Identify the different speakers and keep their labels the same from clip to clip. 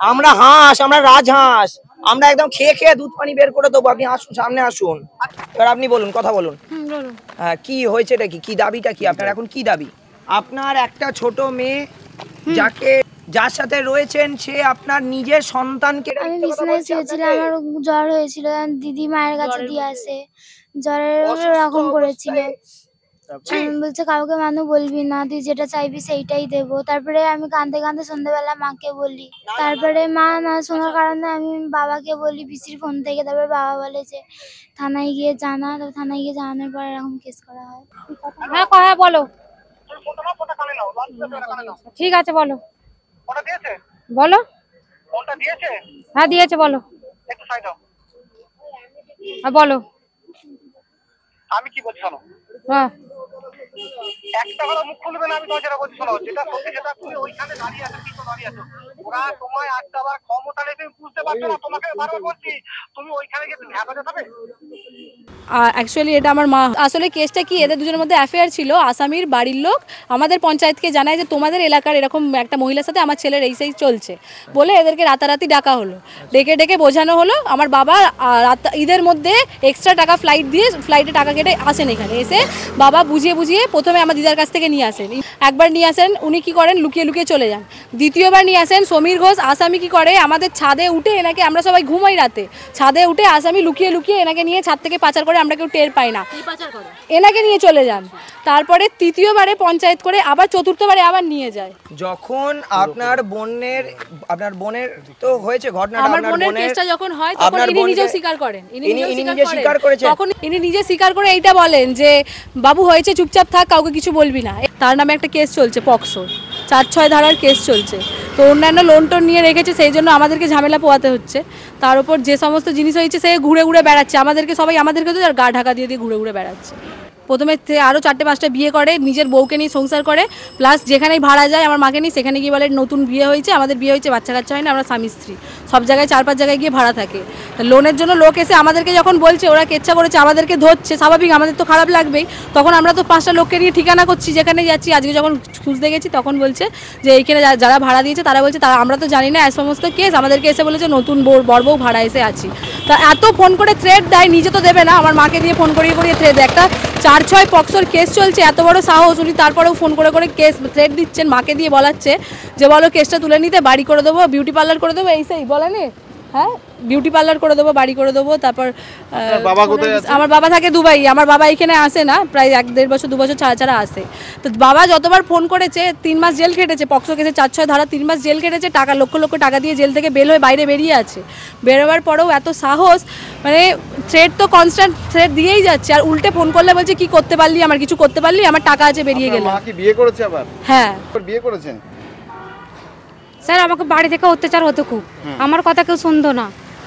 Speaker 1: আমরা হাঁস আমরা রাজহাঁস। আমরা একদম খেয়ে খেয়ে দুধ পানি বের করে দেবো। আপনি আসুন সামনে আসুন। এবার আপনি বলুন কথা বলুন। হ্যাঁ কি হয়েছে এটা কি? কি দাবিটা কি আপনার? এখন কি দাবি? আপনার একটা ছোট মেয়ে যাকে যার সাথে রয়েছেন সে আপনার নিজের সন্তানকে
Speaker 2: আমি বিছানায় শুয়েছিলাম আমার জ্বর হয়েছিল দিদি মায়ের কাছে দিয়ে আসে। জ্বরের এরকম করেছিল। বলছে কাউকে মানু বলবি না তুই যেটা চাইবি সেইটাই দেবো। তারপরে আমি কাঁদতে কাঁদতে সন্ধ্যাবেলা মাকে বলি। তারপরে মা না শোনার কারণে আমি বাবাকে বলি পিসির ফোন থেকে। তারপরে বাবা বলে যে থানায় গিয়ে জানা। থানায় গিয়ে জানানোর পর এরকম কেস করা হয়।
Speaker 3: হ্যাঁ ক- হ্যাঁ বলো। ঠিক আছে বলো। বলো। হ্যাঁ দিয়েছে বলো। হ্যাঁ বলো।
Speaker 4: আমি কি বলছি শোনো?
Speaker 3: হ্যাঁ
Speaker 4: একটা কথা মুখ খুলবে না আমি তোমার যেটা বলছি শোনো যেটা সত্যি যেটা তুমি ওইখানে দাঁড়িয়ে আছো কি তো দাঁড়িয়ে আছো? ওরা তোমায় ক্ষমতা নেই তুমি বুঝতে পারছ না তোমাকে বারবার বলছি তুমি ওইখানে গিয়ে তুমি হেফাজত হবে?
Speaker 5: অ্যাকচুয়ালি এটা আমার মা আসলে কেসটা কি এদের দুজনের মধ্যে অ্যাফেয়ার ছিল আসামির বাড়ির লোক আমাদের পঞ্চায়েতকে জানায় যে তোমাদের এলাকার এরকম একটা মহিলার সাথে আমার ছেলের এই সেই চলছে বলে এদেরকে রাতারাতি ডাকা হলো। ডেকে ডেকে বোঝানো হলো আমার বাবা রাত ঈদের মধ্যে এক্সট্রা টাকা ফ্লাইট দিয়ে ফ্লাইটে টাকা কেটে আসেন এখানে এসে বাবা বুঝিয়ে বুঝিয়ে প্রথমে আমার দিদার কাছ থেকে নিয়ে আসেন। একবার নিয়ে আসেন উনি কি করেন লুকিয়ে লুকিয়ে চলে যান। দ্বিতীয়বার নিয়ে আসেন সমীর ঘোষ আসামি কি করে আমাদের ছাদে উঠে এনাকে আমরা সবাই ঘুমাই রাতে। ছাদে উঠে আসামি লুকিয়ে লুকিয়ে এনাকে নিয়ে ছাদ থেকে পাচার করে আমরা কেউ টের পাই না। এনাকে নিয়ে চলে যান। তারপরে তৃতীয়বারে পঞ্চায়েত করে আবার চতুর্থবারে আবার নিয়ে যায়।
Speaker 1: যখন আপনার বোনের আপনার বোনের তো হয়েছে ঘটনাটা
Speaker 5: আমার বোনের কেসটা যখন হয় তখন ইনি নিজেও স্বীকার করেন। ইনি
Speaker 1: ইনি-
Speaker 5: নিজেও স্বীকার
Speaker 1: নিজে
Speaker 5: করেন।
Speaker 1: স্বীকার করেছেন?
Speaker 5: তখন ইনি নিজে স্বীকার করে এইটা বলেন যে বাবু হয়েছে, চুপচাপ থাক, কাউকে কিছু বলবি না। তার নামে একটা কেস চলছে, পক্সো। চার ছয় ধারার কেস চলছে। তো অন্যান্য লোন টোন নিয়ে রেখেছে, সেই জন্য আমাদেরকে ঝামেলা পোয়াতে হচ্ছে। তার উপর যে সমস্ত জিনিস হয়েছে, সে ঘুরে ঘুরে বেড়াচ্ছে। আমাদেরকে সবাই আমাদেরকে তো গা ঢাকা দিয়ে দিয়ে ঘুরে ঘুরে বেড়াচ্ছে। প্রথমে আরও চারটে পাঁচটা বিয়ে করে, নিজের বউকে নিয়ে সংসার করে প্লাস যেখানেই ভাড়া যায় আমার মাকে নিয়ে, সেখানে গিয়ে বলে নতুন বিয়ে হয়েছে, আমাদের বিয়ে হয়েছে, বাচ্চা কাচ্চা হয় না, আমরা স্বামী স্ত্রী। সব জায়গায় চার পাঁচ জায়গায় গিয়ে ভাড়া থাকে। লোনের জন্য লোক এসে আমাদেরকে যখন বলছে, ওরা কেচ্ছা করেছে, আমাদেরকে ধরছে, স্বাভাবিক আমাদের তো খারাপ লাগবেই। তখন আমরা তো পাঁচটা লোককে নিয়ে ঠিকানা করছি, যেখানে যাচ্ছি। আজকে যখন খুঁজতে গেছি, তখন বলছে যে এইখানে যারা ভাড়া দিয়েছে, তারা বলছে, তারা, আমরা তো জানি না এই সমস্ত কেস আমাদেরকে এসে বলেছে, নতুন বউ, বড় বউ ভাড়া এসে আছি। তা এত ফোন করে থ্রেড দেয়, নিজে তো দেবে না, আমার মাকে দিয়ে ফোন করিয়ে করিয়ে থ্রেড দেয়। একটা চার ছয় পক্সর কেস চলছে, এত বড় সাহস। উনি তারপরেও ফোন করে করে কেস থ্রেট দিচ্ছেন, মাকে দিয়ে বলাচ্ছে যে, বলো কেসটা তুলে নিতে, বাড়ি করে দেবো বিউটি পার্লার করে দেবো, এই সেই বলেনি হ্যাঁ? বিউটি পার্লার করে দেবো বাড়ি করে দেবো তারপর
Speaker 6: বাবা কোথায়
Speaker 5: আমার বাবা থাকে দুবাই আমার বাবা এখানে আসে না প্রায় এক দেড় বছর দু বছর ছাড়া ছাড়া আসে। তো বাবা যতবার ফোন করেছে তিন মাস জেল খেটেছে পক্সো কেসে চার ছয় ধারা তিন মাস জেল খেটেছে টাকা লক্ষ লক্ষ টাকা দিয়ে জেল থেকে বের হয়ে বাইরে বেরিয়ে আছে। বেরোবার পরেও এত সাহস মানে থ্রেড তো কনস্ট্যান্ট থ্রেড দিয়েই যাচ্ছে আর উল্টে ফোন করলে বলছে কি করতে পারলি? আমার কিছু করতে পারলি? আমার টাকা আছে বেরিয়ে গেলে।
Speaker 6: মা কি বিয়ে করেছে আবার?
Speaker 5: হ্যাঁ।
Speaker 6: বিয়ে করেছেন?
Speaker 3: স্যার আমাকে বাড়ি থেকে অত্যাচার হতো খুব। আমার কথা কেউ শুনতো না।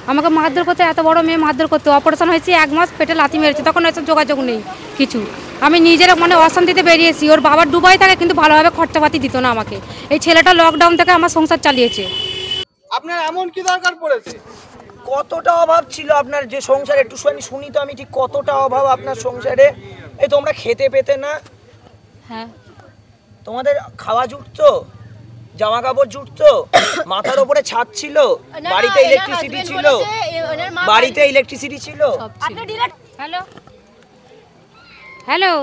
Speaker 3: আমাকে মারধর করতে এত বড় মেয়ে মারধর করতে। অপারেশন হয়েছে এক মাস পেটে লাথি মেরেছে তখন এসব যোগাযোগ নেই কিছু। আমি নিজের মানে অশান্তিতে বেরিয়েছি ওর বাবার ডুবাই থাকে কিন্তু ভালোভাবে খরচাপাতি দিত না আমাকে। এই ছেলেটা লকডাউন থেকে আমার সংসার চালিয়েছে।
Speaker 6: আপনার এমন কি দরকার পড়েছে?
Speaker 1: কতটা অভাব ছিল আপনার যে সংসারে? একটু শুনি শুনি তো আমি ঠিক কতটা অভাব আপনার সংসারে। এই তোমরা খেতে পেতে না?
Speaker 5: হ্যাঁ।
Speaker 1: তোমাদের খাওয়া জুটতো? জামা কাপড় জুটতো মাথার উপরে ছাদ ছিল বাড়িতে ইলেকট্রিসিটি ছিল বাড়িতে ইলেকট্রিসিটি ছিল।
Speaker 3: হ্যালো? হ্যালো?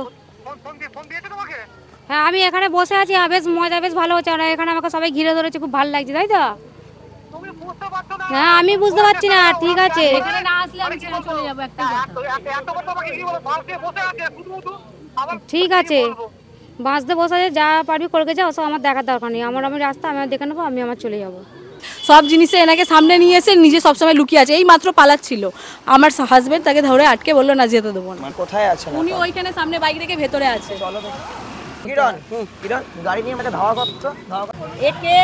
Speaker 3: হ্যাঁ আমি এখানে বসে আছি বেশ মজা বেশ ভালো হচ্ছে। আর এখানে আমাকে সবাই ঘিরে ধরেছে খুব ভালো লাগছে তাই তো?
Speaker 4: তুমি বুঝতে পারছ না।
Speaker 3: হ্যাঁ আমি বুঝতে পারছি না ঠিক আছে।
Speaker 5: এখানে না আসলে আমি ছেড়ে চলে যাব একটা
Speaker 3: ঠিক আছে। বাঁচতে বসে আছে, যা পারবি করে যাও ওসব আমার দেখার দরকার নেই। আমার আমি রাস্তা আমি দেখে নেব আমি আমার চলে যাব।
Speaker 5: সব জিনিসে এনাকে সামনে নিয়ে এসে নিজে সবসময় লুকিয়ে আছে। এই মাত্র পালাচ্ছিল আমার হাজবেন্ড তাকে ধরে আটকে বলল না যেতে দেবো না।
Speaker 1: কোথায় আছেন
Speaker 5: উনি ওইখানে সামনে বাইক রেখে ভেতরে আছে।
Speaker 1: কিরণ কিরণ গাড়ি নিয়ে আমাকে ধাওয়া করতো
Speaker 7: একে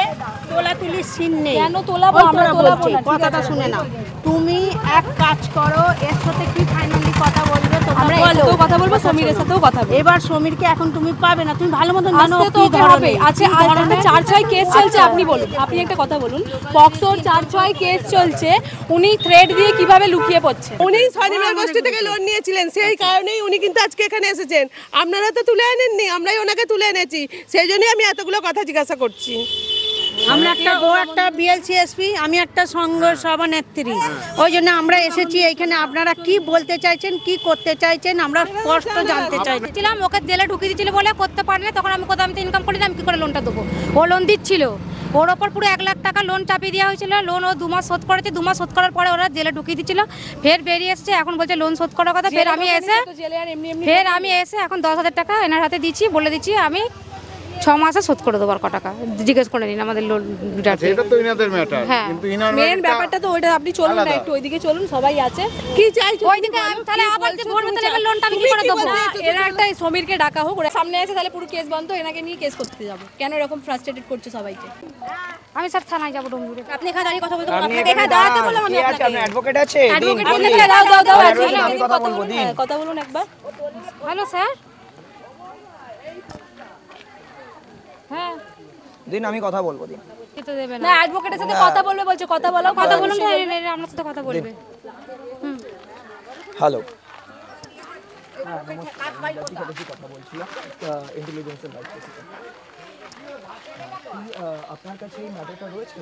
Speaker 7: তোলা তুলির সিন নেই।
Speaker 5: কেন তোলাবো? আমরা তোলাবো না,
Speaker 7: কথাটা শুনে নাও। তুমি এক কাজ করো এর সাথে কি ফাইনালি কথা বলবে তোমরা
Speaker 5: আমরা এর
Speaker 7: বলো।
Speaker 5: সাথেও কথা বলব সমীরের সাথেও কথা বলব।
Speaker 7: এবার সমীরকে এখন তুমি পাবে না তুমি ভালো মতন জানো
Speaker 5: তো ওকে হবে আচ্ছা আর একটা চার ছয় কেস চলছে আপনি বলুন আপনি একটা কথা বলুন। পক্সোর চার ছয় কেস চলছে উনি থ্রেড দিয়ে কীভাবে লুকিয়ে পড়ছে?
Speaker 8: উনি স্বনির্ভর গোষ্ঠী থেকে লোন নিয়েছিলেন সেই কারণেই উনি কিন্তু আজকে এখানে এসেছেন। আপনারা তো তুলে আনেননি আমরাই ওনাকে তুলে এনেছি। সেই জন্যই আমি এতগুলো কথা জিজ্ঞাসা করছি।
Speaker 7: আমরা একটা ও একটা বিএলসিএসপি আমি একটা সংঘ সভানেত্রী ওই জন্য আমরা এসেছি এইখানে। আপনারা কি বলতে চাইছেন কি করতে চাইছেন আমরা স্পষ্ট জানতে
Speaker 3: চাইছিলাম ওকে জেলে ঢুকিয়ে দিচ্ছিল বলে করতে পারিনি তখন আমি কোথাও আমি ইনকাম করি না আমি কি করে লোনটা দেবো? ও লোন দিচ্ছিল। ওর ওপর পুরো এক লাখ টাকা লোন চাপিয়ে দেওয়া হয়েছিল। লোন ও দু মাস শোধ করেছে। দু মাস শোধ করার পরে ওরা জেলে ঢুকিয়ে দিচ্ছিল ফের বেরিয়ে এসছে। এখন বলছে লোন শোধ করার কথা। ফের আমি এসে
Speaker 5: জেলে আর এমনি এমনি
Speaker 3: ফের আমি এসে এখন দশ হাজার টাকা এনার হাতে দিচ্ছি বলে দিচ্ছি আমি ছ মাসে শোধ করে দেবো আর ক টাকা। জিজ্ঞেস করে নিন আমাদের লোন
Speaker 6: তো ইনাদের ম্যাটার
Speaker 3: হ্যাঁ।
Speaker 6: কিন্তু ইনার
Speaker 5: মেন ব্যাপারটা তো ওইটা আপনি চলুন না একটু ওইদিকে চলুন সবাই আছে। কি চাইছো
Speaker 3: ওইদিকে আমি তাহলে আবার যে ভরবে তাহলে লোনটা আমি কি করে দেবো?
Speaker 5: এরা একটা সমীরকে ডাকা হোক ওরা সামনে এসে তাহলে পুরো কেস বন্ধ এনাকে নিয়ে কেস করতে যাব। কেন এরকম ফ্রাস্ট্রেটেড করছে সবাইকে?
Speaker 3: আমি স্যার থানায় যাব ডুমুরে
Speaker 5: আপনি এখানে দাঁড়িয়ে কথা বলতে
Speaker 1: আপনি
Speaker 5: আপনাকে
Speaker 1: এখানে
Speaker 5: দাঁড়াতে বললাম আমি আপনাকে।
Speaker 1: আপনার অ্যাডভোকেট আছে?
Speaker 3: Advocate বলতে
Speaker 5: দাও দাও দাও আছে।
Speaker 1: আমি কথা বলব দিন।
Speaker 5: হ্যাঁ, কথা বলুন একবার।
Speaker 3: Hello sir. হ্যাঁ।
Speaker 1: দিন আমি কথা বলব দিন।
Speaker 3: খেতে দেবে
Speaker 5: না।
Speaker 3: না
Speaker 5: অ্যাডভোকেটের সাথে কথা বলবে বলছে কথা বলো
Speaker 3: কথা বলুন তো এই- এই- আপনার সাথে কথা বলবে।
Speaker 1: হ্যালো আপনার কাছে এই ম্যাটারটা রয়েছে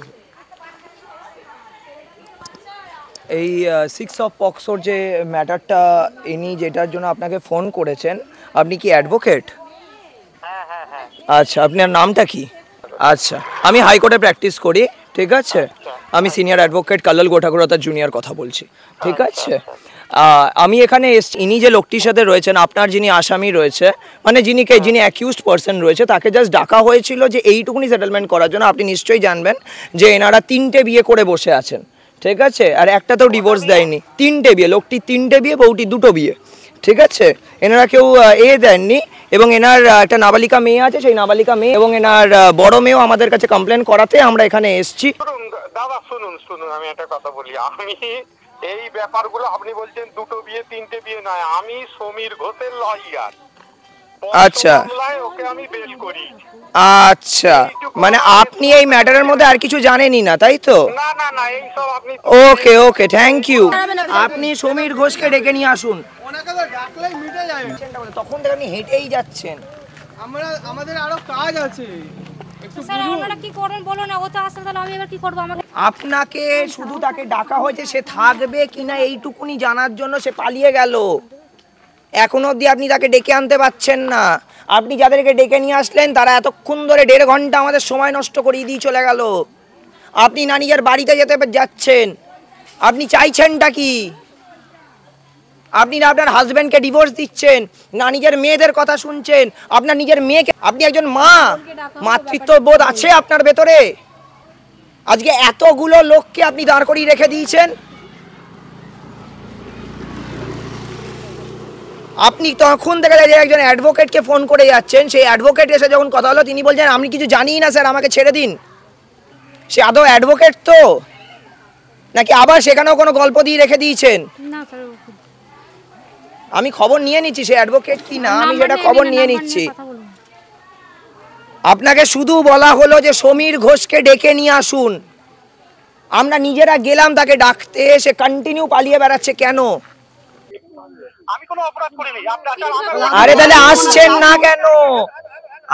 Speaker 1: এই সিক্স অফ পক্সোর যে ম্যাটারটা ইনি যেটার জন্য আপনাকে ফোন করেছেন আপনি কি অ্যাডভোকেট আচ্ছা আপনার নামটা কি? আচ্ছা আমি হাইকোর্টে প্র্যাকটিস করি, ঠিক আছে? আমি সিনিয়র অ্যাডভোকেট কালাল গোঠাগুড়াতার জুনিয়র কথা বলছি, ঠিক আছে? আমি এখানে ইনি যে লোকটির সাথে রয়েছেন, আপনার যিনি আসামি রয়েছে মানে যিনি কে, যিনি অ্যাকিউজড পার্সন রয়েছে, তাকে জাস্ট ডাকা হয়েছিল যে এইটুকুনি সেটেলমেন্ট করার জন্য, আপনি নিশ্চয়ই জানবেন যে এনারা তিনটে বিয়ে করে বসে আছেন, ঠিক আছে? আর একটা তো ডিভোর্স দেয়নি, তিনটে বিয়ে, লোকটি তিনটে বিয়ে, বউটি দুটো বিয়ে, ঠিক আছে? এনারা কেউ এ দেননি এবং এনার একটা নাবালিকা মেয়ে আছে সেই নাবালিকা মেয়ে এবং এনার বড় মেয়েও আমাদের কাছে কমপ্লেন করাতে আমরা এখানে এসেছি।
Speaker 4: দাদা শুনুন শুনুন আমি একটা কথা বলি। আমি এই ব্যাপারগুলো আপনি বলছেন দুটো বিয়ে তিনটে বিয়ে নয়। আমি সমীর ঘোষের লয়ার
Speaker 1: আচ্ছা।
Speaker 4: ওকে আমি বেশ করি।
Speaker 1: আচ্ছা। মানে আপনি এই ম্যাটারের মধ্যে আর কিছু জানেনই না তাই তো?
Speaker 4: না না না এই সব আপনি
Speaker 1: ওকে ওকে থ্যাংক ইউ আপনি সমীর ঘোষকে ডেকে নিয়ে আসুন।
Speaker 6: ওনাকে তো ডাকলেই মিটে যায়।
Speaker 1: তখন থেকে আপনি হেঁটেই যাচ্ছেন।
Speaker 6: আমরা আমাদের আরও কাজ আছে। একটু
Speaker 3: স্যার আপনারা কি করবেন বলুন না ও তো আসলে তাহলে আমি এবার কি করব? আমাকে
Speaker 1: আপনাকে শুধু তাকে ডাকা হয়েছে সে থাকবে কিনা এইটুকুনি জানার জন্য সে পালিয়ে গেল। এখনও অবধি আপনি তাকে ডেকে আনতে পারছেন না। আপনি যাদেরকে ডেকে নিয়ে আসলেন, তারা এতক্ষণ ধরে দেড় ঘণ্টা আমাদের সময় নষ্ট করিয়ে দিয়ে চলে গেল। আপনি না নিজের বাড়িতে যেতে যাচ্ছেন। আপনি চাইছেনটা কি? আপনি না আপনার হাজবেন্ডকে ডিভোর্স দিচ্ছেন না নিজের মেয়েদের কথা শুনছেন, আপনার নিজের মেয়েকে আপনি একজন মা মাতৃত্ব বোধ আছে আপনার ভেতরে? আজকে এতগুলো লোককে আপনি দাঁড় করিয়ে রেখে দিয়েছেন। আপনি তখন থেকে যে একজন অ্যাডভোকেটকে ফোন করে যাচ্ছেন সেই অ্যাডভোকেট এসে যখন কথা হলো তিনি বলছেন আমি কিছু জানিই না স্যার আমাকে ছেড়ে দিন। সে আদৌ অ্যাডভোকেট তো? নাকি আবার সেখানেও কোনো গল্প দিয়ে রেখে দিয়েছেন? আমি খবর নিয়ে নিচ্ছি সে অ্যাডভোকেট কি? না আমি সেটা খবর নিয়ে নিচ্ছি। আপনাকে শুধু বলা হলো যে সমীর ঘোষকে ডেকে নিয়ে আসুন। আমরা নিজেরা গেলাম তাকে ডাকতে সে কন্টিনিউ পালিয়ে বেড়াচ্ছে কেন? আরে তাহলে আসছেন না কেন?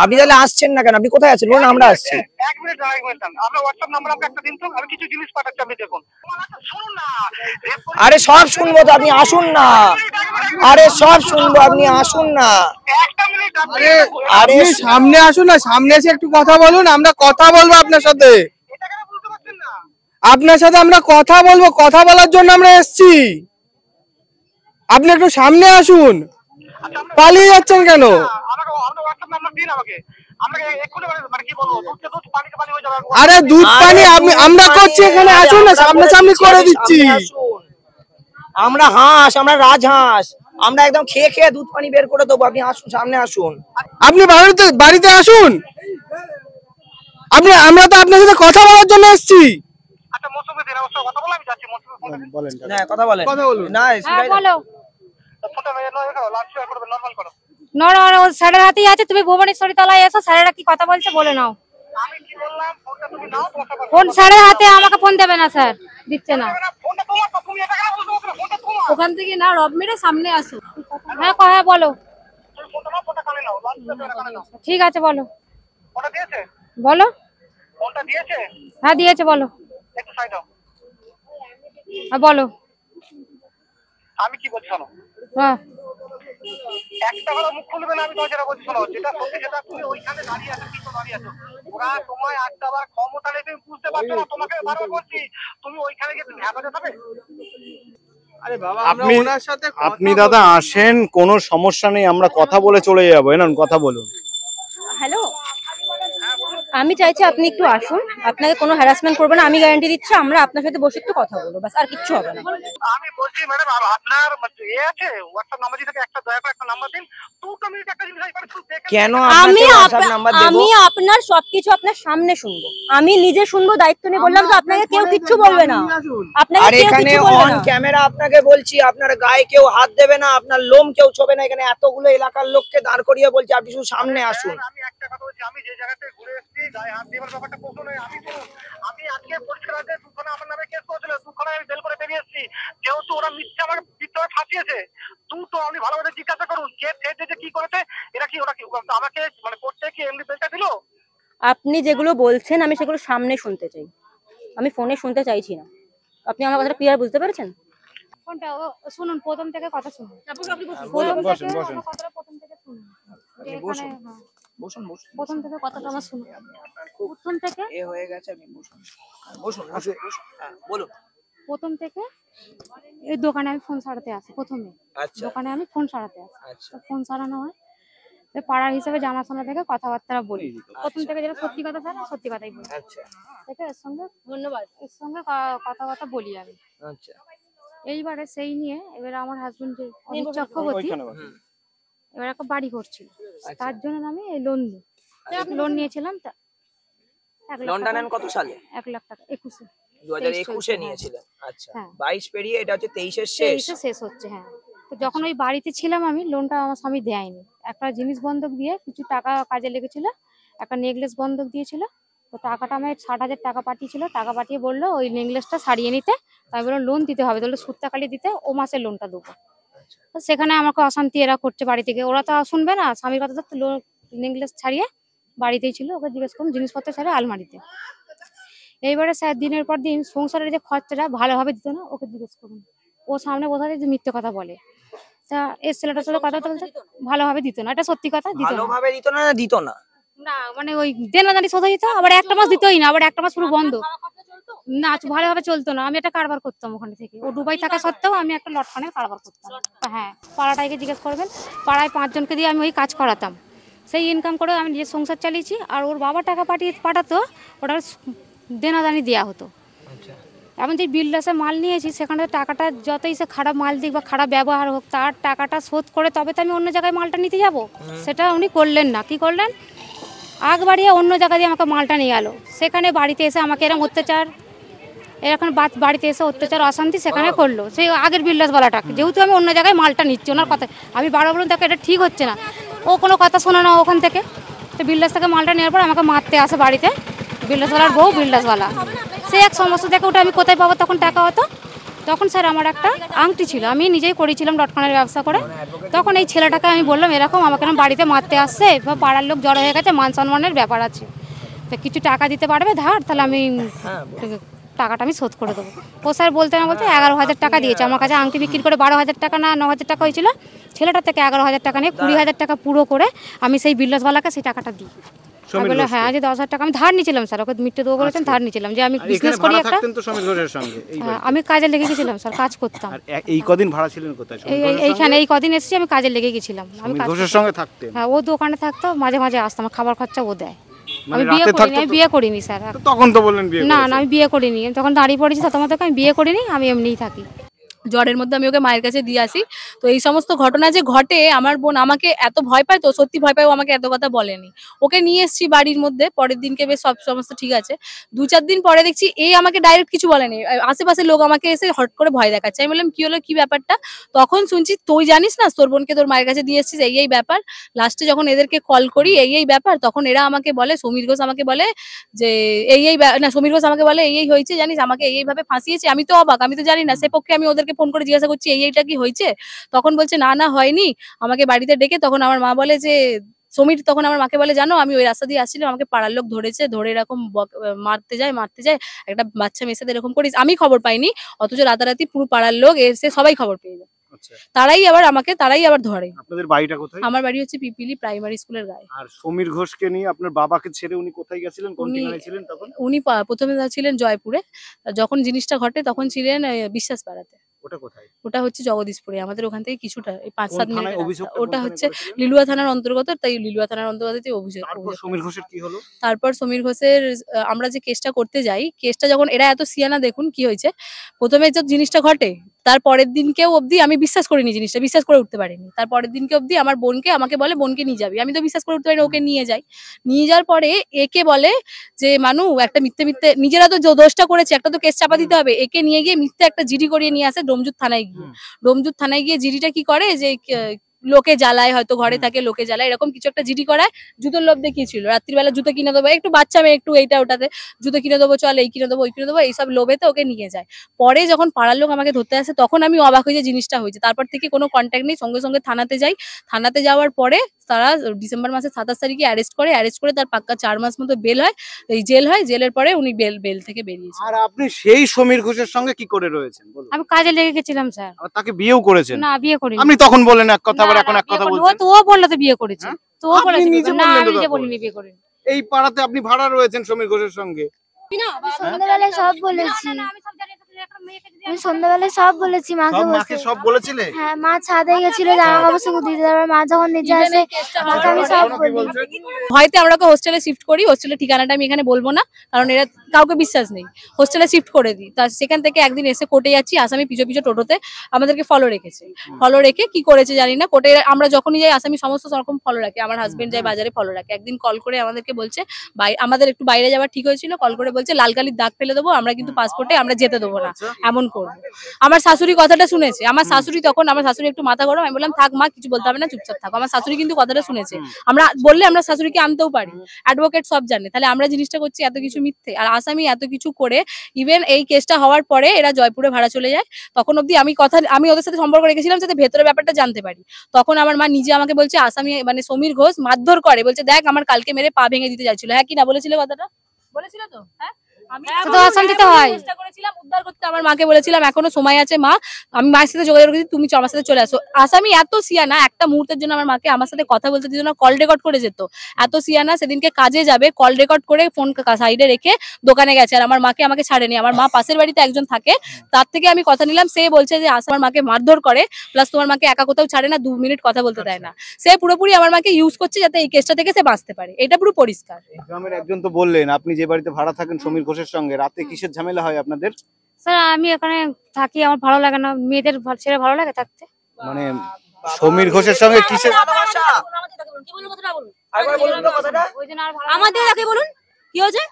Speaker 1: আপনি তাহলে আসছেন না কেন? আপনি কোথায় আছেন? বলুন আমরা আসছি।
Speaker 4: এক মিনিট এক মিনিট আপনার হোয়াটসঅ্যাপ নাম্বার আমাকে একটা দিন তো আমি কিছু জিনিস পাঠাচ্ছি আপনি দেখুন।
Speaker 1: আরে সব শুনব তো আপনি আসুন না। আরে সব শুনব আপনি আসুন না।
Speaker 4: আপনি
Speaker 6: আরে সামনে আসুন না সামনে এসে একটু কথা বলুন আমরা কথা বলব আপনার সাথে।
Speaker 4: এটা কেন বুঝতে পারছেন না?
Speaker 6: আপনার সাথে আমরা কথা বলব কথা বলার জন্য আমরা এসেছি। আপনি একটু সামনে আসুন। পালিয়ে যাচ্ছেন কেন?
Speaker 4: আমাকে আপনার হোয়াটসঅ্যাপ নাম্বার দিন আমাকে আমাকে এক্ষুনি কি বলব দুধ দুধ পানিতে পানি হয়ে যাবে
Speaker 6: আরে দুধ পানি আমরা করছি এখানে আসুন না সামনাসামনি করে দিচ্ছি
Speaker 1: আমরা হাঁস আমরা রাজহাঁস আমরা একদম খেয়ে খেয়ে দুধ পানি বের করে দেবো। আপনি আসুন সামনে আসুন।
Speaker 6: আপনি বাড়িতে বাড়িতে আসুন। আপনি আমরা তো আপনার সাথে কথা বলার জন্য এসেছি।
Speaker 4: আচ্ছা সাথে কথা বলে আমি যাচ্ছি মৌসুমি ফোন
Speaker 1: না কথা বলেন।
Speaker 6: কথা
Speaker 1: না
Speaker 3: নর ও স্যারের হাতেই আছে তুমি ভুবনেশ্বরী তলায় এসো স্যারেরা কি কথা বলছে বলে নাও।
Speaker 4: আমি কি বললাম ফোনটা তুমি নাও তোমার সাথে
Speaker 3: ফোন স্যারের হাতে আমাকে ফোন দেবে না স্যার দিচ্ছে না।
Speaker 4: না?
Speaker 5: ওখান থেকে না রব মেরে সামনে আসো।
Speaker 3: হ্যাঁ হ্যাঁ বলো। ঠিক আছে বলো। বলো। হ্যাঁ দিয়েছে বলো।
Speaker 4: একটু সাইড দাও।
Speaker 3: হ্যাঁ বলো।
Speaker 4: আমি কি বলছি
Speaker 3: হ্যাঁ
Speaker 4: একটা কথা মুখ খুলবে না আমি তোমার যেটা বলছি শোনো যেটা সত্যি সেটা তুমি ওইখানে দাঁড়িয়ে আছো কি তো দাঁড়িয়ে আছো। ওরা তোমায় আটকাবার ক্ষমতা নেই তুমি বুঝতে পারছ না তোমাকে বারবার বলছি তুমি ওইখানে গিয়ে তুমি
Speaker 6: বাবা আমরা
Speaker 9: আপনি
Speaker 6: সাথে
Speaker 9: আপনি দাদা আসেন কোনো সমস্যা নেই আমরা কথা বলে চলে যাব। এনান কথা বলুন।
Speaker 10: হ্যালো আমি চাইছি আপনি একটু আসুন। আপনাকে কোনো হ্যারাসমেন্ট করবে না। আমি গ্যারান্টি দিচ্ছি আমরা আপনার সাথে বসে একটু কথা বলব। বাস আর কিচ্ছু হবে না।
Speaker 4: আমি বলছি ম্যাডাম আপনার এ আছে? হোয়াটসঅ্যাপ নাম্বার দিতে একটা দয়া করে একটা নাম্বার দিন। দুটো মিনিট একটা জিনিস
Speaker 1: কেন
Speaker 10: আমি
Speaker 1: আপনাকে নাম্বার দেবো?
Speaker 10: আমি আপনার সবকিছু আপনার সামনে শুনব। আমি নিজে শুনব দায়িত্ব নিয়ে। বললাম তো আপনাকে কেউ কিচ্ছু বলবে না। আপনাকে
Speaker 1: আর এখানে অন ক্যামেরা আপনাকে বলছি আপনার গায়ে কেউ হাত দেবে না আপনার লোম কেউ ছোবে না। এখানে এতগুলো এলাকার লোককে দাঁড় করিয়ে বলছি আপনি শুধু সামনে আসুন।
Speaker 4: আমি একটা কথা বলছি আমি যে জায়গাতে ঘুরে এসেছি গায়ে হাত দেওয়ার ব্যাপারটা প্রশ্ন আমি শুনুন আমি আজকে পরিষ্কার আছে দুখানে আমার নামে কেস করেছিল দুখানে আমি বেল করে বেরিয়ে এসেছি। যেহেতু ওরা মিথ্যে আমাকে মিথ্যে ফাঁসিয়েছে দুটো আপনি ভালোভাবে জিজ্ঞাসা করুন কে ফের কি করেছে এরা কি ওরা কি আমাকে মানে করতে কি এমনি বেলটা দিল?
Speaker 10: আপনি যেগুলো বলছেন আমি সেগুলো সামনে শুনতে চাই। আমি ফোনে শুনতে চাইছি না। আপনি আমার কথাটা ক্লিয়ার বুঝতে পেরেছেন?
Speaker 3: কোনটা শুনুন প্রথম থেকে কথা শুনুন। প্রথম থেকে
Speaker 9: বসেন।
Speaker 3: আমার কথাটা প্রথম থেকে শুনুন। যে এখানে,
Speaker 1: বসুন। বসুন
Speaker 3: প্রথম থেকে কথাটা আমার শুনুন প্রথম থেকে?
Speaker 1: এ হয়ে গেছে আপনি বসুন। বসুন বসুন বসুন। হ্যাঁ বলুন।
Speaker 3: প্রথম থেকে এই দোকানে আমি ফোন সারাতে আসি প্রথমে।
Speaker 1: আচ্ছা।
Speaker 3: দোকানে আমি ফোন সারাতে আসি।
Speaker 1: আচ্ছা।
Speaker 3: ফোন সারানো হয়। পাড়ার হিসেবে জানাশোনা থেকে কথাবার্তা বলি। প্রথম থেকে যেটা সত্যি কথা স্যার সত্যি কথাই বলি।
Speaker 1: আচ্ছা।
Speaker 3: ঠিক আছে? এর সঙ্গে ধন্যবাদ। এর সঙ্গে কথাবার্তা বলি আমি।
Speaker 1: আচ্ছা।
Speaker 3: এইবারে সেই নিয়ে এবারে আমার হাজবেন্ড যে অনিক চক্রবর্তী এবার একটা বাড়ি করছিল তার জন্য আমি এই লোন নিই। লোন নিয়েছিলাম তা এক লাখ
Speaker 1: কত সালে?
Speaker 3: এক লাখ টাকা একুশে।
Speaker 1: দু হাজার একুশে
Speaker 3: হ্যাঁ।
Speaker 1: নিয়েছিলেন। আচ্ছা।
Speaker 3: হ্যাঁ।
Speaker 1: বাইশ পেরিয়ে এটা হচ্ছে তেইশের শেষ।
Speaker 3: হচ্ছে হ্যাঁ। তো যখন ওই বাড়িতে ছিলাম আমি লোনটা আমার স্বামী দেয়নি। একটা জিনিস বন্ধক দিয়ে কিছু টাকা কাজে লেগেছিল একটা নেকলেস বন্ধক দিয়েছিল। তো টাকাটা আমার ষাট হাজার টাকা পাঠিয়েছিল। টাকা পাঠিয়ে বলল ওই নেকলেসটা সারিয়ে নিতে। তাই বলল লোন দিতে হবে। তাহলে সুদ টাকালি দিতে ও মাসে লোনটা দেবো। সেখানে আমাকে অশান্তি এরা করছে বাড়ি থেকে। ওরা তো শুনবে না। স্বামীর কথা তো লোন নেকলেস ছাড়িয়ে বাড়িতেই ছিল। ওকে জিজ্ঞেস করুন জিনিসপত্র ছাড়িয়ে আলমারিতে। এইবারে স্যার দিনের পর দিন সংসারের যে খরচাটা ভালোভাবে দিত না ওকে জিজ্ঞেস করুন। ও সামনে বসাতে যে মিথ্যে কথা বলে। তা এর ছেলেটার সাথে কথা বলতে ভালোভাবে দিত না। এটা সত্যি কথা দিত
Speaker 1: ভালোভাবে দিত না না দিত না?
Speaker 3: না মানে ওই দেনাদানি শোধ দিত আবার একটা মাস দিতই না আবার একটা মাস পুরো বন্ধ। না ভালোভাবে চলতো না। আমি একটা কারবার করতাম ওখানে থেকে। ও দুবাই থাকা সত্ত্বেও আমি একটা লটখানের কারবার করতাম। হ্যাঁ পাড়াটাইকে জিজ্ঞেস করবেন। পাড়ায় পাঁচজনকে দিয়ে আমি ওই কাজ করাতাম। সেই ইনকাম করে আমি নিজের সংসার চালিয়েছি। আর ওর বাবা টাকা পাঠিয়ে পাঠাতো ওটা দেনাদানি দেওয়া হতো। এমন যে বিল্ডাসে মাল নিয়েছি সেখানে টাকাটা যতই সে খারাপ মাল দিক বা খারাপ ব্যবহার হোক তার টাকাটা শোধ করে তবে তো আমি অন্য জায়গায় মালটা নিতে যাব। সেটা উনি করলেন না। কি করলেন? আগ বাড়িয়ে অন্য জায়গা দিয়ে আমাকে মালটা নিয়ে গেলো সেখানে বাড়িতে এসে আমাকে এরকম অত্যাচার এরকম বাত- বাড়িতে এসে অত্যাচার অশান্তি সেখানে করল। সেই আগের বিল্ডাসওয়ালাটা যেহেতু আমি অন্য জায়গায় মালটা নিচ্ছি ওনার কথা। আমি বারো বলুন তাকে এটা ঠিক হচ্ছে না। ও কোনো কথা শোনে না ওখান থেকে। তো বিল্ডাস থেকে মালটা নেওয়ার পর আমাকে মারতে আসে বাড়িতে। বিল্ডাসওয়ালার বউ বিল্লাসওয়ালা সে এক সমস্যা থেকে ওটা আমি কোথায় পাবো? তখন টাকা হতো। তখন স্যার আমার একটা আংটি ছিল। আমি নিজেই করেছিলাম ডটকনের ব্যবসা করে। তখন এই ছেলেটাকে আমি বললাম এরকম আমাকে এরকম বাড়িতে মারতে আসছে বা পাড়ার লোক জড়ো হয়ে গেছে মান সম্মানের ব্যাপার আছে। তো কিছু টাকা দিতে পারবে? ধার তাহলে আমি টাকাটা আমি শোধ করে দেবো। ও স্যার বলতে না বলতে এগারো হাজার টাকা দিয়েছে। আমার কাছে আংটি বিক্রি করে বারো হাজার টাকা না ন হাজার টাকা হয়েছিল। ছেলেটার থেকে এগারো হাজার টাকা নিয়ে কুড়ি হাজার টাকা পুরো করে আমি সেই বিল্লাসওয়ালাকে সেই টাকাটা দিই। আমি বললাম হ্যাঁ যে দশ হাজার টাকা আমি ধার নিয়েছিলাম স্যার ওকে মিটে দেবো বলেছেন ধার নিয়েছিলাম। যে আমি বিজনেস করি একটা হ্যাঁ, আমি কাজে লেগে গেছিলাম স্যার কাজ করতাম।
Speaker 9: এই কদিন ভাড়া ছিলেন কোথায়
Speaker 3: এই এইখানে এই কদিন এসেছি আমি কাজে লেগে গেছিলাম। আমি
Speaker 9: সমীর
Speaker 3: কাজ
Speaker 9: ঘোষের সঙ্গে থাকতেন।
Speaker 3: হ্যাঁ ও দোকানে থাকতো মাঝে মাঝে আসতাম আমার খাবার খরচা ও দেয়। আমি বিয়ে করিনি আমি বিয়ে করিনি স্যার।
Speaker 9: তখন তো বললেন বিয়ে
Speaker 3: না না আমি বিয়ে করিনি। তখন দাঁড়িয়ে পড়েছি থেকে আমি বিয়ে করিনি আমি এমনিই থাকি।
Speaker 5: জ্বরের মধ্যে আমি ওকে মায়ের কাছে দিয়ে আসি। তো এই সমস্ত ঘটনা যে ঘটে, আমার বোন আমাকে এত ভয় পায় তো, সত্যি ভয় পায়, ও আমাকে এত কথা বলেনি। ওকে নিয়ে এসেছি বাড়ির মধ্যে, পরের দিনকে বেশ সব সমস্ত ঠিক আছে। দু চার দিন পরে দেখছি এই আমাকে ডাইরেক্ট কিছু বলেনি। আশেপাশে লোক আমাকে এসে হট করে ভয় দেখাচ্ছে। আমি বললাম, কি হলো? কি ব্যাপারটা? তখন শুনছি, তুই জানিস না তোর বোনকে তোর মায়ের কাছে দিয়ে এসেছিস, এই এই ব্যাপার। লাস্টে যখন এদেরকে কল করি, এই এই ব্যাপার, তখন এরা আমাকে বলে, সমীর ঘোষ আমাকে বলে যে, এই এই না, সমীর ঘোষ আমাকে বলে, এই এই হয়েছে, জানিস? আমাকে এই এইভাবে ফাঁসিয়েছে। আমি তো অবাক, আমি তো জানি না, সে পক্ষে আমি ওদেরকে ফোন করে জিজ্ঞাসা করছি এই এইটা কি হয়েছে? তখন বলছে না না হয়নি। আমাকে বাড়িতে ডেকে তখন আমার মা বলে যে সমীর তখন আমার মাকে বলে জানো আমি ওই রাস্তা দিয়ে আসছিলাম আমাকে পাড়ার লোক ধরেছে ধরে এরকম মারতে যায় মারতে যায় একটা বাচ্চা মেয়ের সাথে এরকম করিস আমি খবর পাইনি অথচ রাতারাতি পুরো পাড়ার লোক এসে সবাই খবর পেয়ে যায়।
Speaker 9: আচ্ছা।
Speaker 5: তারাই আবার আমাকে তারাই আবার ধরে।
Speaker 9: আপনাদের বাড়িটা কোথায়?
Speaker 5: আমার বাড়ি হচ্ছে পিপিলি প্রাইমারি স্কুলের গায়ে।
Speaker 9: আর সমীর ঘোষকে নিয়ে আপনার বাবাকে ছেড়ে উনি কোথায় গেছিলেন? কোন ঠিকানায় ছিলেন তখন?
Speaker 5: উনি প্রথমে ছিলেন জয়পুরে। যখন জিনিসটা ঘটে তখন ছিলেন বিশ্বাস পাড়াতে
Speaker 9: ওটা কোথায়?
Speaker 5: ওটা হচ্ছে জগদীশপুরে। আমাদের ওখান থেকে কিছুটা এই পাঁচ সাত মিনিট ওটা হচ্ছে লিলুয়া থানার অন্তর্গত তাই লিলুয়া থানার অন্তর্গত অভিযোগ
Speaker 9: তারপর সমীর ঘোষের কি হলো?
Speaker 5: তারপর সমীর ঘোষের আমরা যে কেসটা করতে যাই কেসটা যখন এরা এত সিয়ানা দেখুন কি হয়েছে। প্রথমে যে জিনিসটা ঘটে তার পরের দিনকেও অবধি আমি বিশ্বাস করিনি জিনিসটা বিশ্বাস করে উঠতে পারিনি। তার পরের দিনকে অবধি আমার বোনকে আমাকে বলে বোনকে নিয়ে যাবি। আমি তো বিশ্বাস করে উঠতে পারিনি ওকে নিয়ে যাই। নিয়ে যাওয়ার পরে একে বলে যে মানু একটা মিথ্যে মিথ্যে নিজেরা তো দোষটা করেছে একটা তো কেস চাপা দিতে হবে। একে নিয়ে গিয়ে মিথ্যে একটা জিডি করিয়ে নিয়ে আসে ডোমজুর থানায় গিয়ে। ডোমজুর থানায় গিয়ে জিডিটা কি করে? যে লোকে জ্বালায় হয়তো ঘরে থাকে লোকে জ্বালায় এরকম কিছু একটা জিডি করায় জুতোর লোভ দেখিয়েছিল। রাত্রিবেলা জুতো কিনে দেবো একটু বাচ্চা মেয়ে একটু এইটা ওটাতে জুতো কিনে দেবো চল এই কিনে দেবো ওই কিনে দেবো এইসব লোভেতে ওকে নিয়ে যায়। পরে যখন পাড়ার লোক আমাকে ধরতে আসে তখন আমি অবাক হয়ে যে জিনিসটা হয়েছে। তারপর থেকে কোনো কন্ট্যাক্ট নেই সঙ্গে সঙ্গে থানাতে যাই। থানাতে যাওয়ার পরে তারা ডিসেম্বর মাসের সাতাশ তারিখে অ্যারেস্ট করে অ্যারেস্ট করে তার পাক্কা চার মাস মতো বেল হয়। এই জেল হয় জেলের পরে উনি বেল বেল থেকে বেরিয়েছে
Speaker 9: আর আপনি সেই সমীর ঘোষের সঙ্গে কি করে রয়েছেন
Speaker 3: আমি কাজে লেগে গেছিলাম স্যার।
Speaker 9: আবার তাকে বিয়েও করেছেন?
Speaker 3: না বিয়ে করিনি।
Speaker 9: আপনি তখন বলেন এক কথা আবার এখন এক কথা
Speaker 3: বিয়ে
Speaker 9: বলছেন।
Speaker 3: তো ও বলল তো বিয়ে করেছে।
Speaker 9: হ্যাঁ?
Speaker 3: তো ও বলেছে। না আমি নিজে বলিনি বিয়ে করিনি।
Speaker 9: এই পাড়াতে আপনি ভাড়া রয়েছেন সমীর ঘোষের সঙ্গে?
Speaker 2: সন্ধ্যাবেলায় সব বলেছি। আমি সন্ধ্যাবেলায় সব বলেছি মাকে
Speaker 9: সব মাকে সব বলেছিলে?
Speaker 2: হ্যাঁ মা ছাদে গেছিল জামা কাপড় দিতে তারপর মা যখন নিচে আসে মাকে আমি সব বলি
Speaker 5: হয়তো আমরা ওকে হোস্টেলে শিফট করি হোস্টেলের ঠিকানাটা আমি এখানে বলব না কারণ এরা কাউকে বিশ্বাস নেই। হোস্টেলে শিফট করে দিই। তা সেখান থেকে একদিন এসে কোর্টে যাচ্ছি আসামি পিছু পিছু টোটোতে আমাদেরকে ফলো রেখেছে। ফলো রেখে কি করেছে জানি না কোর্টে আমরা যখনই যাই আসামি সমস্ত রকম ফলো রাখে। আমার হাজবেন্ড যায় বাজারে ফলো রাখে। একদিন কল করে আমাদেরকে বলছে বাই- আমাদের একটু বাইরে যাওয়ার ঠিক হয়েছিল। কল করে বলছে লাল কালির দাগ ফেলে দেবো আমরা কিন্তু পাসপোর্টে আমরা যেতে দেবো না। এমন করব। আমার শাশুড়ি কথাটা শুনেছে। আমার শাশুড়ি তখন আমার শাশুড়ি একটু মাথা গরম আমি বললাম থাক মা কিছু বলতে হবে না চুপচাপ থাকো। আমার শাশুড়ি কিন্তু কথাটা শুনেছে। আমরা বললে আমরা শাশুড়িকে আনতেও পারি। অ্যাডভোকেট সব জানে। তাহলে আমরা জিনিসটা করছি এত কিছু মিথ্যে। আর আসামি এত কিছু করে ইভেন এই কেসটা হওয়ার পরে এরা জয়পুরে ভাড়া চলে যায়। তখন অব্দি আমি কথা আমি ওদের সাথে সম্পর্ক রেখেছিলাম যাতে ভেতরের ব্যাপারটা জানতে পারি। তখন আমার মা নিজে আমাকে বলছে আসামি মানে সমীর ঘোষ মারধর করে। বলছে দেখ আমার কালকে মেরে পা ভেঙে দিতে চাইছিল হ্যাঁ কি না? বলেছিল কথাটা? বলেছিল তো? হ্যাঁ?
Speaker 3: তো অশান্তিতে হয়।
Speaker 5: চেষ্টা করেছিলাম উদ্ধার করতে। আমার মাকে বলেছিলাম এখনও সময় আছে মা। আমি মায়ের সাথে যোগাযোগ করেছি তুমি চ আমার সাথে চলে আসো। আসামি এত সিয়ানা একটা মুহূর্তের জন্য আমার মাকে আমার সাথে কথা বলতে দিত না কল রেকর্ড করে যেত। এত সিয়ানা সেদিনকে কাজে যাবে কল রেকর্ড করে ফোন সাইডে রেখে দোকানে গেছে। আর আমার মাকে আমাকে ছাড়েনি। আমার মা পাশের বাড়িতে একজন থাকে তার থেকে আমি কথা নিলাম সে বলছে যে আস আমার মাকে মারধর করে প্লাস তোমার মাকে একা কোথাও ছাড়ে না দু মিনিট কথা বলতে দেয় না। সে পুরোপুরি আমার মাকে ইউজ করছে যাতে এই কেসটা থেকে সে বাঁচতে পারে। এটা পুরো পরিষ্কার।
Speaker 9: গ্রামের একজন তো বললেন আপনি যে বাড়িতে ভাড়া থাকেন সমীর ঘোষের সঙ্গে? রাতে কিসের ঝামেলা হয় আপনাদের?
Speaker 3: স্যার আমি এখানে থাকি আমার ভালো লাগে না। মেয়েদের ছেড়ে ভালো লাগে থাকতে।
Speaker 9: মানে সমীর ঘোষের সঙ্গে কিসের
Speaker 10: আমাদের আগে বলুন কি হয়েছে?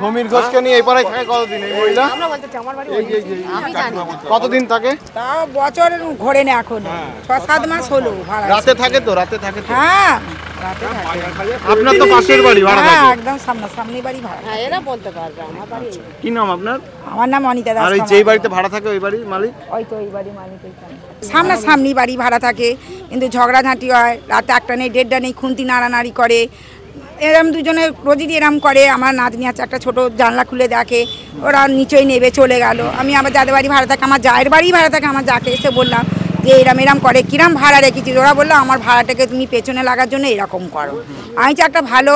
Speaker 9: সমীর ঘোষকে নিয়ে এই পাড়ায় থাকে কতদিন এই মহিলা? থাকে?
Speaker 11: বছর ঘোরে না এখন। ছ সাত মাস হলো
Speaker 9: রাতে থাকে তো? রাতে থাকে
Speaker 11: হ্যাঁ। রাতে থাকে।
Speaker 9: আপনার তো পাশের বাড়ি ভাড়া
Speaker 11: হ্যাঁ একদম সামনা সামনি বাড়ি ভাড়া এরা বলতে পারবে আমার বাড়ি
Speaker 9: কি নাম আপনার?
Speaker 11: আমার নাম অনিতা দাস
Speaker 9: আর এই যেই বাড়িতে ভাড়া থাকে ওই বাড়ির মালিক?
Speaker 11: ওই তো ওই বাড়ি মালিক সামনা সামনি বাড়ি ভাড়া থাকে কিন্তু ঝগড়াঝাঁটি হয়। রাতে একটা নেই দেড়টা নেই খুন্তি নাড়ানাড়ি করে। এরম দুজনে রোজই এরম করে। আমার নাতনি আছে একটা ছোট জানলা খুলে দেখে। ওরা নিচেই নেবে চলে গেল। আমি আবার যাদের বাড়ি ভাড়া থাকে আমার জায়ের বাড়ি ভাড়া থাকে আমার যাকে এসে বললাম যে এরম এরম করে কিরম ভাড়া রেখেছিস ওরা বলল আমার ভাড়াটাকে তুমি পেছনে লাগার জন্য এরকম করো। আমি তো একটা ভালো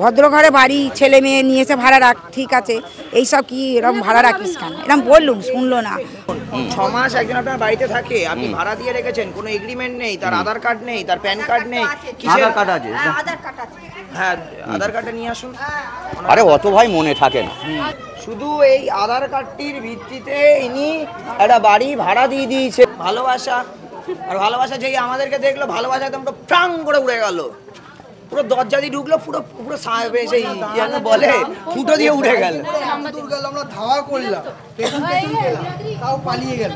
Speaker 11: ভদ্র ঘরে বাড়ি ছেলে মেয়ে নিয়ে এসে ভাড়া রাখ ঠিক আছে। এইসব কি এরকম ভাড়া রাখিস কেন? এরম বললুম শুনলো না।
Speaker 1: ছ মাস একজন আপনার বাড়িতে থাকে আপনি ভাড়া দিয়ে রেখেছেন কোনো এগ্রিমেন্ট নেই তার আধার কার্ড নেই তার প্যান কার্ড নেই
Speaker 12: আধার কার্ড আছে
Speaker 1: হ্যাঁ আধার কার্ডটা নিয়ে আসুন।
Speaker 12: আরে অত ভাই মনে থাকে না।
Speaker 1: শুধু এই আধার কার্ডটির ভিত্তিতে ইনি একটা বাড়ি ভাড়া দিয়ে দিয়েছে। ভালোবাসা। আর ভালোবাসা যেই আমাদেরকে দেখল, ভালোবাসা একদম পুরো করে উড়ে গেল। পুরো দরজা দিয়ে ঢুকলো, পুরো পুরো সেই বলে, ফুটো দিয়ে উড়ে গেল
Speaker 6: ধাওয়া করলাম তাও পালিয়ে গেল।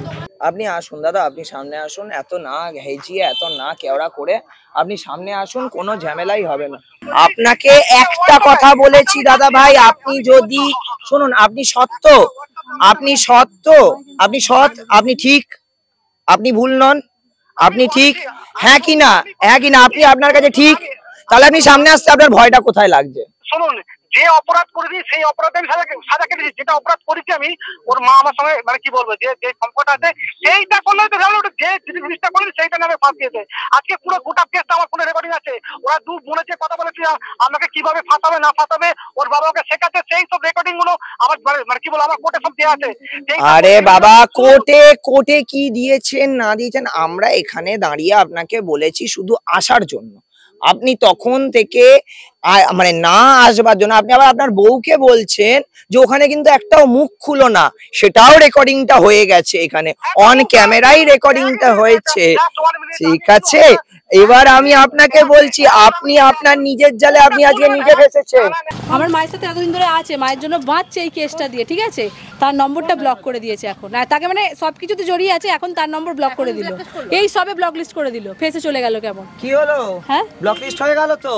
Speaker 1: আপনি আসুন দাদা, আপনি সামনে আসুন, এত না হেঁচিয়ে, এত না কেওড়া করে আপনি সামনে আসুন, কোনো ঝামেলাই হবে না। আপনাকে একটা কথা বলেছি দাদা ভাই, আপনি যদি শুনুন, আপনি সত্য আপনি সত্য, আপনি সৎ, আপনি ঠিক, আপনি ভুল নন, আপনি ঠিক হ্যাঁ কি না হ্যাঁ কি না, আপনি আপনার কাছে ঠিক, তাহলে আপনি সামনে আসতে আপনার ভয়টা কোথায় লাগছে?
Speaker 4: শুনুন যে অপরাধ করেছি সেই অপরাধে আমি সাজা সাজা কেটেছি যেটা অপরাধ করেছি আমি ওর মা আমার সঙ্গে মানে কি বলব যে যে সম্পর্ক আছে সেইটা করলে তো জানো যে জিনিসটা করেছি সেইটা নামে ফাঁসিয়েছে আজকে পুরো গোটা কেসটা আমার ফোনে রেকর্ডিং আছে। ওরা দু বোনেছে কথা বলেছে আমাকে কীভাবে ফাঁসাবে না ফাঁসাবে ওর বাবাকে শেখাচ্ছে সেই সব রেকর্ডিংগুলো আমার মানে- মানে কি বলব আমার কোর্টে সব দেওয়া আছে।
Speaker 1: আরে বাবা কোর্টে কোর্টে কি দিয়েছেন না দিয়েছেন আমরা এখানে দাঁড়িয়ে আপনাকে বলেছি শুধু আসার জন্য। আপনি তখন থেকে মানে না আসবার জন্য। আপনি আবার আপনার বউকে বলছেন যে ওখানে কিন্তু একটাও মুখ খুলো না। সেটাও রেকর্ডিংটা হয়ে গেছে এখানে। অন ক্যামেরাই রেকর্ডিংটা হয়েছে। ঠিক আছে? এবার আমি আপনাকে বলছি আপনি আপনার নিজের জালে আপনি আজকে নিজে ফেসেছেন।
Speaker 5: আমার মায়ের সাথে এতদিন ধরে আছে মায়ের জন্য বাঁচছে এই কেসটা দিয়ে ঠিক আছে? তার নম্বরটা ব্লক করে দিয়েছে এখন। আর তাকে মানে সব কিছুতে জড়িয়ে আছে এখন তার নম্বর ব্লক করে দিল। এই সবে ব্লক লিস্ট করে দিল। ফেসে চলে গেল কেমন?
Speaker 1: কি হলো?
Speaker 5: হ্যাঁ?
Speaker 1: ব্লক লিস্ট হয়ে গেল তো?